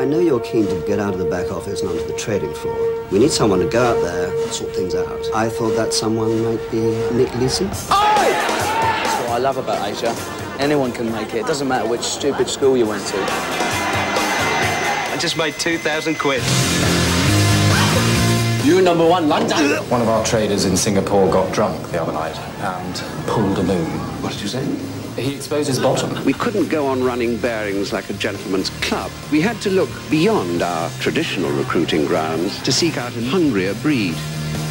I know you're keen to get out of the back office and onto the trading floor. We need someone to go out there and sort things out. I thought that someone might be Nick Leeson. Oh! That's what I love about Asia. Anyone can make it. It doesn't matter which stupid school you went to. I just made 2,000 quid. You number one, London. One of our traders in Singapore got drunk the other night and pulled a moon. What did you say? He exposed his bottom. We couldn't go on running Barings like a gentleman's club. We had to look beyond our traditional recruiting grounds to seek out a hungrier breed.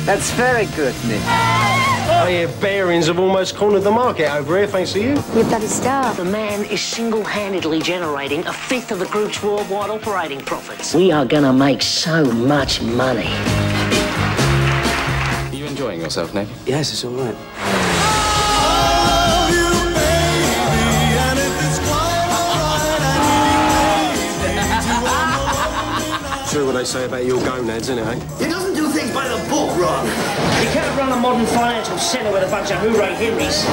That's very good, Nick. I hear Barings have almost cornered the market over here, thanks to you. You've got a star. The man is single-handedly generating a fifth of the group's worldwide operating profits. We are going to make so much money. Are you enjoying yourself, Nick? Yes, it's all right. True what they say about your gonads, isn't it, eh? He doesn't do things by the book, Ron. You can't run a modern financial centre with a bunch of hooray Henrys.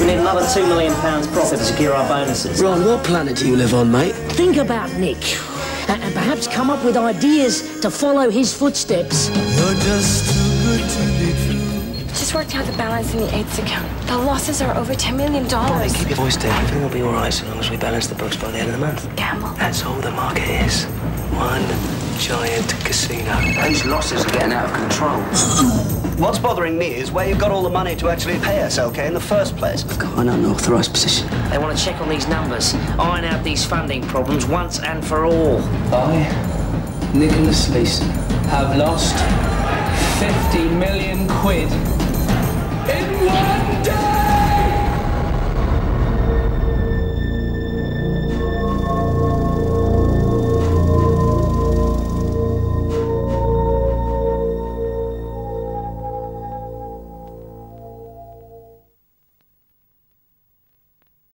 We need another two million pounds profit to secure our bonuses. Ron, what planet do you live on, mate? Think about Nick and, and perhaps come up with ideas to follow his footsteps. You're just too good to be true. Just worked out the balance in the eights account. The losses are over $10 million. Keep your voice down. Everything will be all right so long as we balance the books by the end of the month. Gamble. That's all the market is. One giant casino. Those losses are getting out of control. What's bothering me is where you got all the money to actually pay us, okay, in the first place. I've got an unauthorised position. They want to check on these numbers, iron out these funding problems once and for all. I, Nicholas Leeson, have lost 50 million quid in one